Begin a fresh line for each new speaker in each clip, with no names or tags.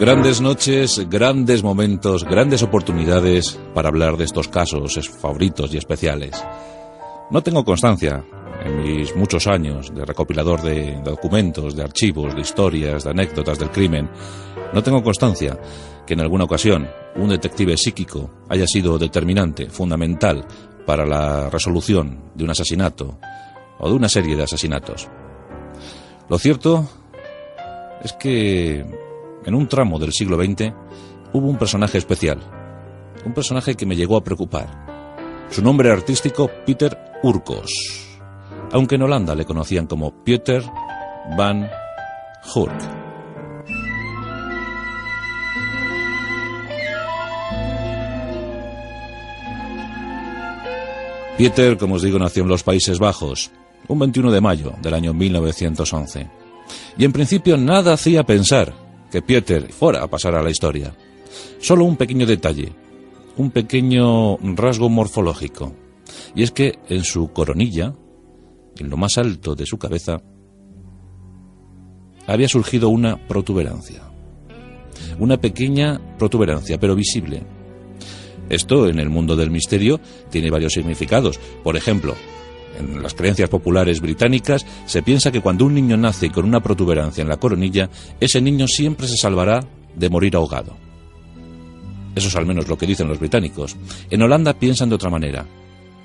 Grandes noches, grandes momentos, grandes oportunidades para hablar de estos casos favoritos y especiales. No tengo constancia, en mis muchos años de recopilador de, documentos, de archivos, de historias, de anécdotas del crimen, no tengo constancia que en alguna ocasión un detective psíquico haya sido determinante, fundamental, para la resolución de un asesinato o de una serie de asesinatos. Lo cierto es que en un tramo del siglo XX hubo un personaje especial, un personaje que me llegó a preocupar. Su nombre artístico, Peter Urkos, aunque en Holanda le conocían como Peter van Hurk. Peter, como os digo, nació en los Países Bajos, un 21 de mayo del año 1911. Y en principio nada hacía pensar que Peter fuera a pasar a la historia. Solo un pequeño detalle, un pequeño rasgo morfológico. Y es que en su coronilla, en lo más alto de su cabeza, había surgido una protuberancia. Una pequeña protuberancia, pero visible. Esto en el mundo del misterio tiene varios significados. Por ejemplo, en las creencias populares británicas se piensa que cuando un niño nace con una protuberancia en la coronilla, ese niño siempre se salvará de morir ahogado. Eso es al menos lo que dicen los británicos. En Holanda piensan de otra manera.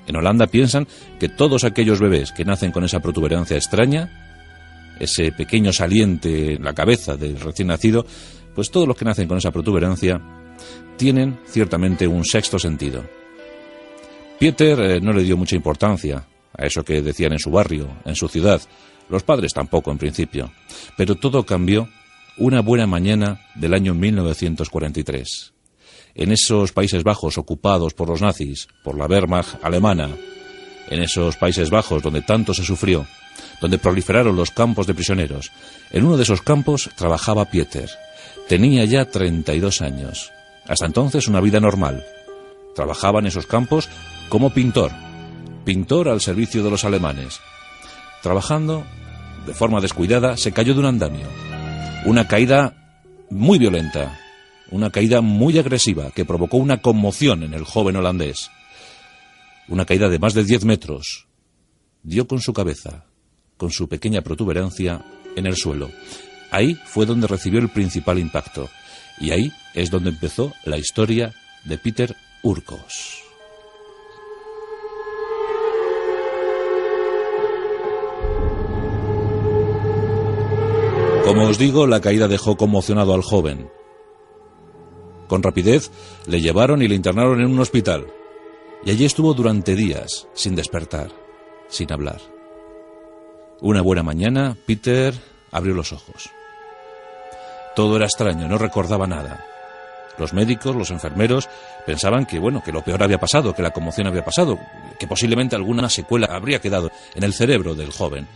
En Holanda piensan que todos aquellos bebés que nacen con esa protuberancia extraña, ese pequeño saliente en la cabeza del recién nacido, pues todos los que nacen con esa protuberancia tienen ciertamente un sexto sentido. Peter eh, no le dio mucha importancia a eso que decían en su barrio, en su ciudad, los padres tampoco en principio, pero todo cambió una buena mañana del año 1943. En esos Países Bajos ocupados por los nazis, por la Wehrmacht alemana, en esos Países Bajos donde tanto se sufrió, donde proliferaron los campos de prisioneros, en uno de esos campos trabajaba Pieter. Tenía ya 32 años. Hasta entonces una vida normal. Trabajaba en esos campos como pintor, pintor al servicio de los alemanes. Trabajando, de forma descuidada, se cayó de un andamio. Una caída muy violenta, una caída muy agresiva que provocó una conmoción en el joven holandés. Una caída de más de 10 metros. Dio con su cabeza, con su pequeña protuberancia, en el suelo. Ahí fue donde recibió el principal impacto. Y ahí es donde empezó la historia de Peter Urkos. Como os digo, la caída dejó conmocionado al joven. Con rapidez le llevaron y le internaron en un hospital. Y allí estuvo durante días, sin despertar, sin hablar. Una buena mañana, Peter abrió los ojos. Todo era extraño, no recordaba nada. Los médicos, los enfermeros, pensaban que, bueno, que lo peor había pasado, que la conmoción había pasado, que posiblemente alguna secuela habría quedado en el cerebro del joven.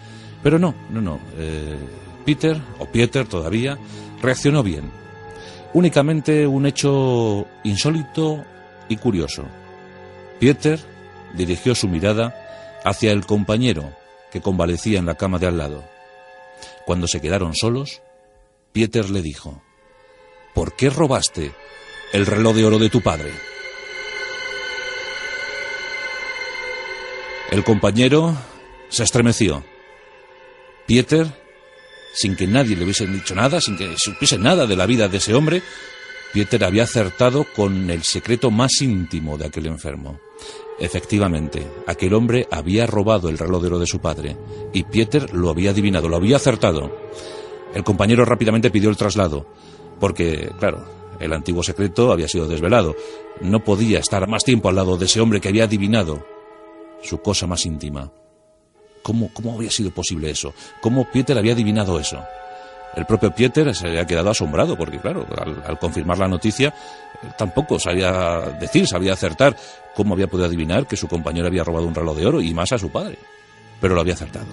Pero no, no, no. Eh, Peter, o Pieter todavía, reaccionó bien. Únicamente un hecho insólito y curioso. Pieter dirigió su mirada hacia el compañero que convalecía en la cama de al lado. Cuando se quedaron solos, Pieter le dijo, ¿Por qué robaste el reloj de oro de tu padre? El compañero se estremeció. Pieter sin que nadie le hubiese dicho nada, sin que supiese nada de la vida de ese hombre, Pieter había acertado con el secreto más íntimo de aquel enfermo. Efectivamente, aquel hombre había robado el reloj de de su padre, y Pieter lo había adivinado, lo había acertado. El compañero rápidamente pidió el traslado, porque, claro, el antiguo secreto había sido desvelado. No podía estar más tiempo al lado de ese hombre que había adivinado su cosa más íntima. ¿Cómo, ¿Cómo había sido posible eso? ¿Cómo Pieter había adivinado eso? El propio Pieter se había quedado asombrado porque, claro, al, confirmar la noticia, tampoco sabía decir, sabía acertar cómo había podido adivinar que su compañero había robado un reloj de oro y más a su padre. Pero lo había acertado.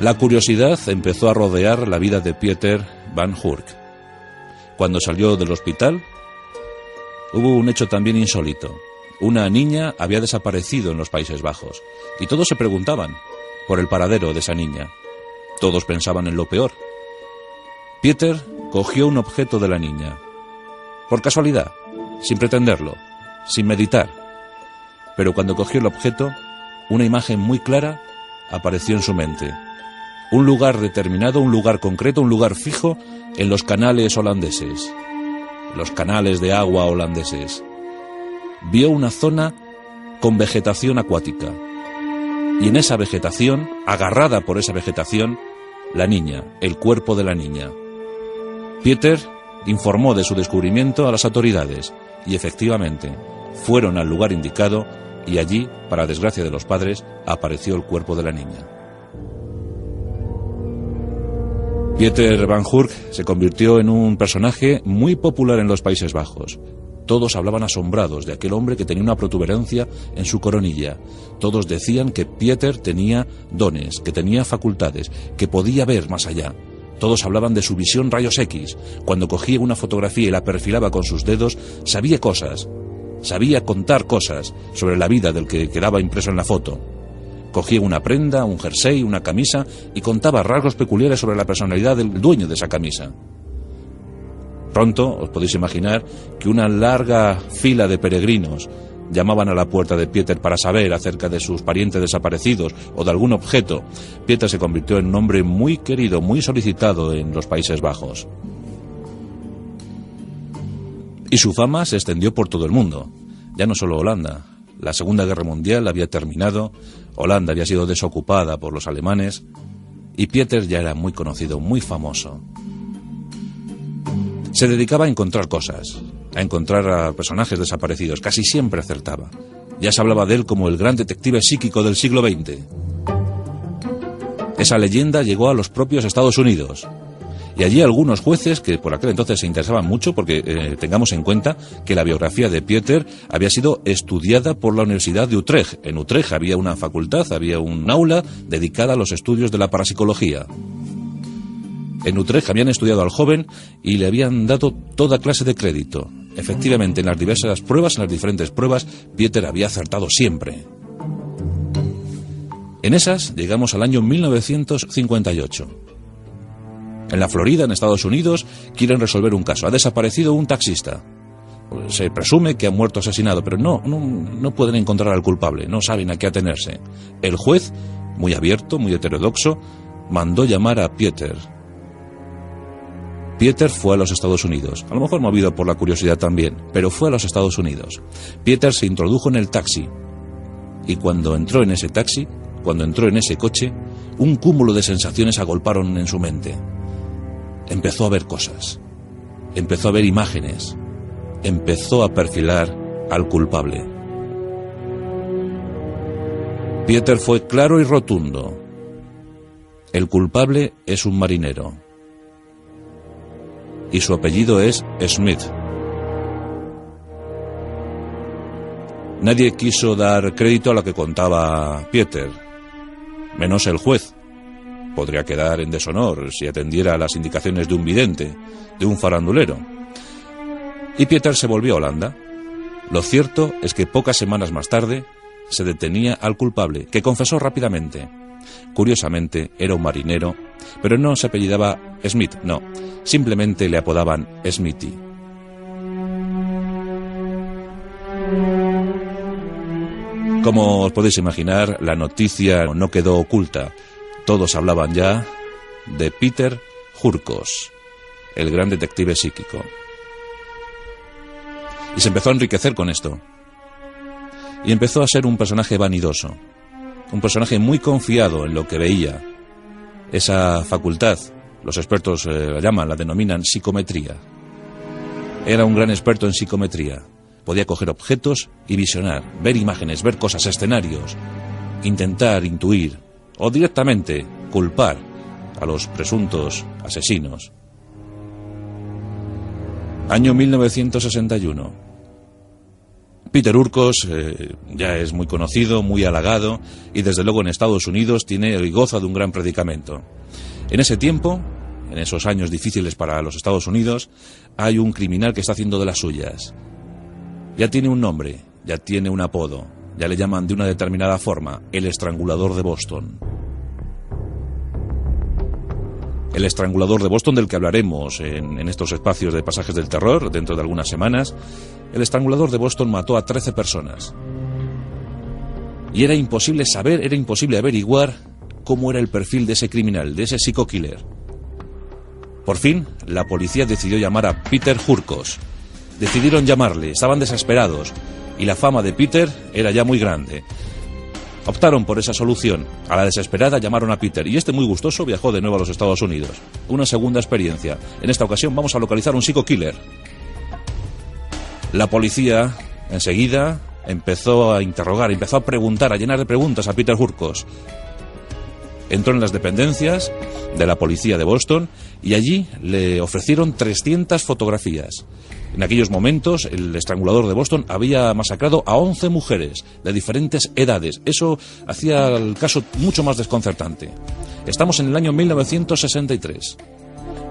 La curiosidad empezó a rodear la vida de Pieter Van Hurk. Cuando salió del hospital, hubo un hecho también insólito. Una niña había desaparecido en los Países Bajos y todos se preguntaban por el paradero de esa niña. Todos pensaban en lo peor. Peter cogió un objeto de la niña. Por casualidad, sin pretenderlo, sin meditar. Pero cuando cogió el objeto, una imagen muy clara apareció en su mente. Un lugar determinado, un lugar concreto, un lugar fijo en los canales holandeses, los canales de agua holandeses. Vio una zona con vegetación acuática. Y en esa vegetación, agarrada por esa vegetación, la niña, el cuerpo de la niña. Peter informó de su descubrimiento a las autoridades y efectivamente fueron al lugar indicado y allí, para desgracia de los padres, apareció el cuerpo de la niña. Pieter Van Hurk se convirtió en un personaje muy popular en los Países Bajos. Todos hablaban asombrados de aquel hombre que tenía una protuberancia en su coronilla. Todos decían que Pieter tenía dones, que tenía facultades, que podía ver más allá. Todos hablaban de su visión rayos X. Cuando cogía una fotografía y la perfilaba con sus dedos, sabía cosas. Sabía contar cosas sobre la vida del que quedaba impreso en la foto. Cogía una prenda, un jersey, una camisa y contaba rasgos peculiares sobre la personalidad del dueño de esa camisa. Pronto os podéis imaginar que una larga fila de peregrinos llamaban a la puerta de Pieter para saber acerca de sus parientes desaparecidos o de algún objeto. Pieter se convirtió en un hombre muy querido, muy solicitado en los Países Bajos. Y su fama se extendió por todo el mundo, ya no solo Holanda. La Segunda Guerra Mundial había terminado, Holanda había sido desocupada por los alemanes y Pieter ya era muy conocido, muy famoso. Se dedicaba a encontrar cosas, a encontrar a personajes desaparecidos, casi siempre acertaba. Ya se hablaba de él como el gran detective psíquico del siglo XX. Esa leyenda llegó a los propios Estados Unidos. Y allí algunos jueces que por aquel entonces se interesaban mucho, porque eh, tengamos en cuenta que la biografía de Pieter había sido estudiada por la Universidad de Utrecht. En Utrecht había una facultad, había un aula dedicada a los estudios de la parapsicología. En Utrecht habían estudiado al joven y le habían dado toda clase de crédito. Efectivamente, en las diversas pruebas, en las diferentes pruebas, Pieter había acertado siempre. En esas llegamos al año 1958. En la Florida, en Estados Unidos, quieren resolver un caso. Ha desaparecido un taxista. Se presume que ha muerto asesinado, pero no, no, pueden encontrar al culpable, no saben a qué atenerse. El juez, muy abierto, muy heterodoxo, mandó llamar a Pieter. Pieter fue a los Estados Unidos, a lo mejor movido por la curiosidad también, pero fue a los Estados Unidos. Pieter se introdujo en el taxi y cuando entró en ese taxi, cuando entró en ese coche, un cúmulo de sensaciones agolparon en su mente empezó a ver cosas, empezó a ver imágenes, empezó a perfilar al culpable. Pieter fue claro y rotundo. El culpable es un marinero. Y su apellido es Smith. Nadie quiso dar crédito a lo que contaba Pieter, menos el juez, podría quedar en deshonor si atendiera a las indicaciones de un vidente, de un farandulero. Y Pieter se volvió a Holanda. Lo cierto es que pocas semanas más tarde se detenía al culpable, que confesó rápidamente. Curiosamente, era un marinero, pero no se apellidaba Smith, no, simplemente le apodaban Smithy. Como os podéis imaginar, la noticia no quedó oculta. Todos hablaban ya de Peter Hurkos, el gran detective psíquico. Y se empezó a enriquecer con esto. Y empezó a ser un personaje vanidoso, un personaje muy confiado en lo que veía. Esa facultad, los expertos eh, la llaman, la denominan psicometría. Era un gran experto en psicometría. Podía coger objetos y visionar, ver imágenes, ver cosas, escenarios, intentar intuir, o directamente culpar a los presuntos asesinos. Año 1961. Peter Urcos eh, ya es muy conocido, muy halagado y desde luego en Estados Unidos tiene y goza de un gran predicamento. En ese tiempo, en esos años difíciles para los Estados Unidos, hay un criminal que está haciendo de las suyas. Ya tiene un nombre, ya tiene un apodo, ya le llaman de una determinada forma, el estrangulador de Boston. El estrangulador de Boston del que hablaremos en, estos espacios de pasajes del terror dentro de algunas semanas, el estrangulador de Boston mató a 13 personas. Y era imposible saber, era imposible averiguar cómo era el perfil de ese criminal, de ese psico-killer. Por fin, la policía decidió llamar a Peter Hurkos. Decidieron llamarle, estaban desesperados, y la fama de Peter era ya muy grande. Optaron por esa solución. A la desesperada llamaron a Peter y este muy gustoso viajó de nuevo a los Estados Unidos. Una segunda experiencia. En esta ocasión vamos a localizar un psico-killer. La policía, enseguida, empezó a interrogar, empezó a preguntar, a llenar de preguntas a Peter Hurkos. Entró en las dependencias de la policía de Boston y allí le ofrecieron 300 fotografías. En aquellos momentos, el estrangulador de Boston había masacrado a 11 mujeres de diferentes edades. Eso hacía el caso mucho más desconcertante. Estamos en el año 1963.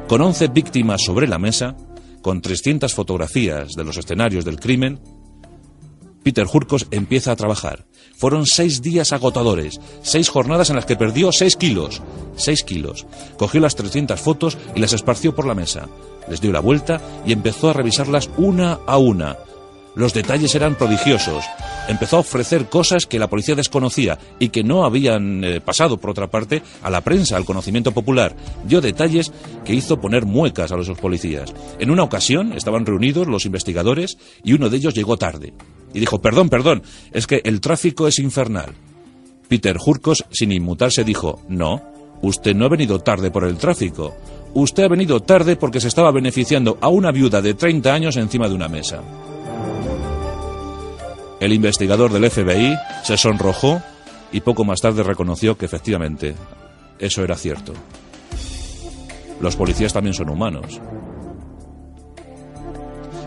Con 11 víctimas sobre la mesa, con 300 fotografías de los escenarios del crimen, Peter Hurkos empieza a trabajar. Fueron seis días agotadores, seis jornadas en las que perdió seis kilos. Seis kilos. Cogió las 300 fotos y las esparció por la mesa. Les dio la vuelta y empezó a revisarlas una a una. Los detalles eran prodigiosos. Empezó a ofrecer cosas que la policía desconocía y que no habían eh, pasado, por otra parte, a la prensa, al conocimiento popular. Dio detalles que hizo poner muecas a los policías. En una ocasión estaban reunidos los investigadores y uno de ellos llegó tarde. Y dijo, perdón, perdón, es que el tráfico es infernal. Peter Hurkos, sin inmutarse, dijo, no, usted no ha venido tarde por el tráfico. Usted ha venido tarde porque se estaba beneficiando a una viuda de 30 años encima de una mesa. El investigador del FBI se sonrojó y poco más tarde reconoció que efectivamente eso era cierto. Los policías también son humanos.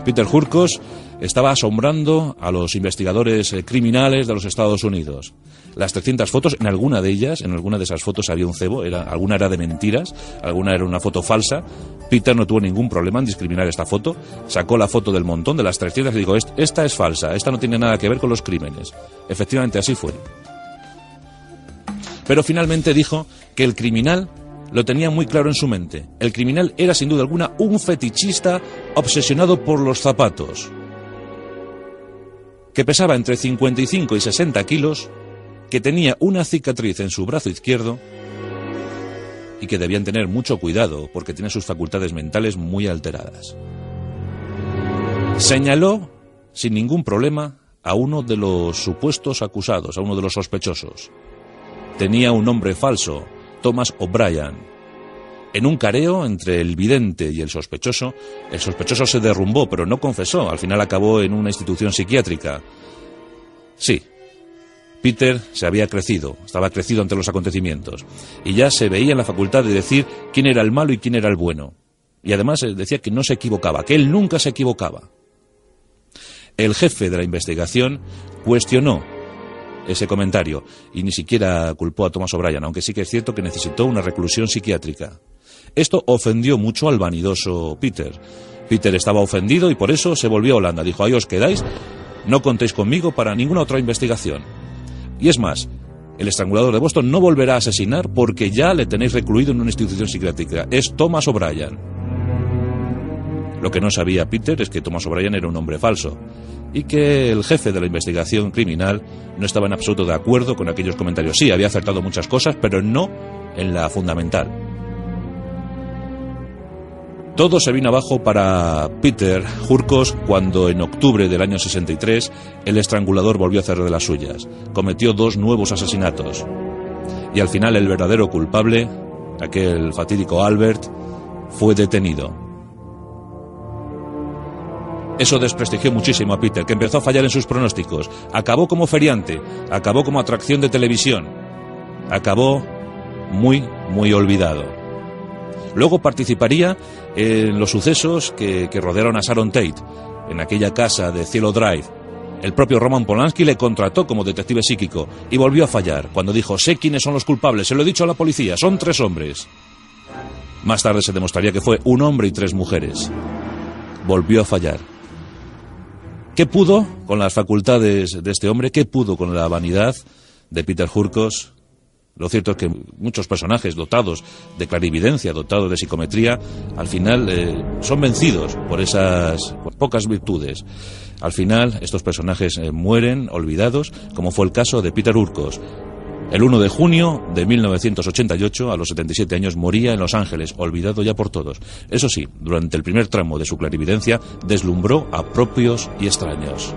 Peter Hurkos estaba asombrando a los investigadores eh, criminales de los Estados Unidos. Las 300 fotos, en alguna de ellas, en alguna de esas fotos había un cebo, era, alguna era de mentiras, alguna era una foto falsa. Peter no tuvo ningún problema en discriminar esta foto, sacó la foto del montón de las 300 y dijo, esta es falsa, esta no tiene nada que ver con los crímenes. Efectivamente, así fue. Pero finalmente dijo que el criminal lo tenía muy claro en su mente. El criminal era sin duda alguna un fetichista obsesionado por los zapatos que pesaba entre 55 y 60 kilos, que tenía una cicatriz en su brazo izquierdo y que debían tener mucho cuidado porque tiene sus facultades mentales muy alteradas. Señaló, sin ningún problema, a uno de los supuestos acusados, a uno de los sospechosos. Tenía un nombre falso, Thomas O'Brien, en un careo entre el vidente y el sospechoso, el sospechoso se derrumbó, pero no confesó. Al final acabó en una institución psiquiátrica. Sí, Peter se había crecido, estaba crecido ante los acontecimientos, y ya se veía en la facultad de decir quién era el malo y quién era el bueno. Y además eh, decía que no se equivocaba, que él nunca se equivocaba. El jefe de la investigación cuestionó ese comentario y ni siquiera culpó a Thomas O'Brien, aunque sí que es cierto que necesitó una reclusión psiquiátrica. Esto ofendió mucho al vanidoso Peter. Peter estaba ofendido y por eso se volvió a Holanda. Dijo, ahí os quedáis, no contéis conmigo para ninguna otra investigación. Y es más, el estrangulador de Boston no volverá a asesinar porque ya le tenéis recluido en una institución psiquiátrica. Es Thomas O'Brien. Lo que no sabía Peter es que Thomas O'Brien era un hombre falso y que el jefe de la investigación criminal no estaba en absoluto de acuerdo con aquellos comentarios. Sí, había acertado muchas cosas, pero no en la fundamental. Todo se vino abajo para Peter Hurkos cuando en octubre del año 63 el estrangulador volvió a hacer de las suyas. Cometió dos nuevos asesinatos. Y al final el verdadero culpable, aquel fatídico Albert, fue detenido. Eso desprestigió muchísimo a Peter, que empezó a fallar en sus pronósticos. Acabó como feriante, acabó como atracción de televisión. Acabó muy, muy olvidado. Luego participaría en los sucesos que, rodearon a Sharon Tate, en aquella casa de Cielo Drive. El propio Roman Polanski le contrató como detective psíquico y volvió a fallar cuando dijo, sé quiénes son los culpables, se lo he dicho a la policía, son tres hombres. Más tarde se demostraría que fue un hombre y tres mujeres. Volvió a fallar. ¿Qué pudo con las facultades de este hombre? ¿Qué pudo con la vanidad de Peter Hurkos? Lo cierto es que muchos personajes dotados de clarividencia, dotados de psicometría, al final eh, son vencidos por esas pocas virtudes. Al final, estos personajes eh, mueren olvidados, como fue el caso de Peter Urcos. El 1 de junio de 1988, a los 77 años, moría en Los Ángeles, olvidado ya por todos. Eso sí, durante el primer tramo de su clarividencia, deslumbró a propios y extraños.